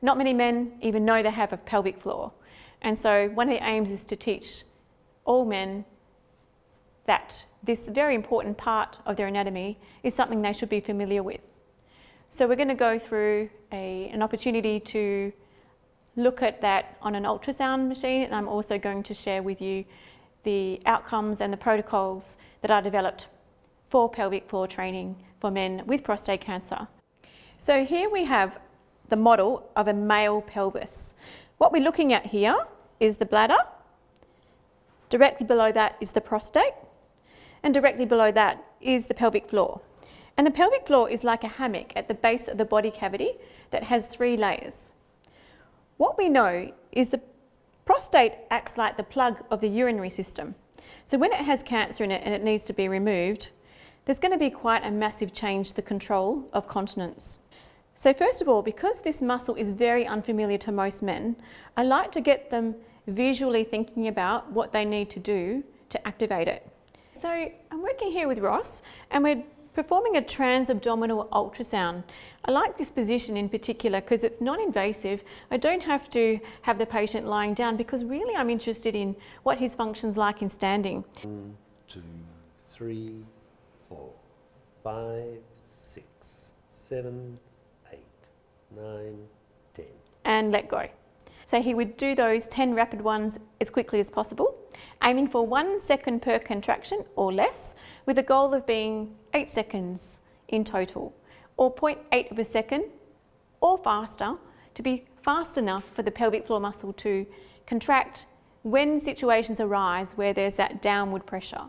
not many men even know they have a pelvic floor. And so one of the aims is to teach all men that this very important part of their anatomy is something they should be familiar with. So we're going to go through a, an opportunity to look at that on an ultrasound machine and I'm also going to share with you the outcomes and the protocols that are developed for pelvic floor training for men with prostate cancer. So here we have the model of a male pelvis. What we're looking at here is the bladder, directly below that is the prostate, and directly below that is the pelvic floor. And the pelvic floor is like a hammock at the base of the body cavity that has three layers. What we know is the prostate acts like the plug of the urinary system. So when it has cancer in it and it needs to be removed, there's going to be quite a massive change to the control of continence. So first of all, because this muscle is very unfamiliar to most men, I like to get them visually thinking about what they need to do to activate it. So I'm working here with Ross and we're performing a transabdominal ultrasound. I like this position in particular because it's non-invasive. I don't have to have the patient lying down because really I'm interested in what his function's like in standing. One, two, three, four, five, six, seven. And let go. So he would do those 10 rapid ones as quickly as possible, aiming for one second per contraction or less, with a goal of being eight seconds in total, or 0.8 of a second or faster to be fast enough for the pelvic floor muscle to contract when situations arise where there's that downward pressure.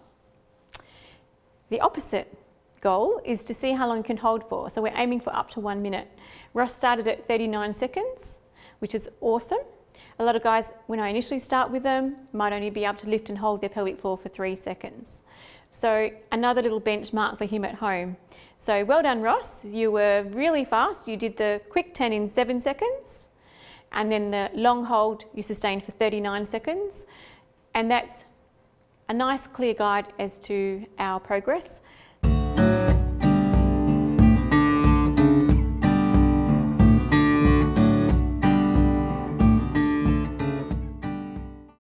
The opposite goal is to see how long you can hold for. So we're aiming for up to one minute. Ross started at 39 seconds which is awesome. A lot of guys, when I initially start with them, might only be able to lift and hold their pelvic floor for three seconds. So another little benchmark for him at home. So well done, Ross. You were really fast. You did the quick 10 in seven seconds. And then the long hold you sustained for 39 seconds. And that's a nice clear guide as to our progress.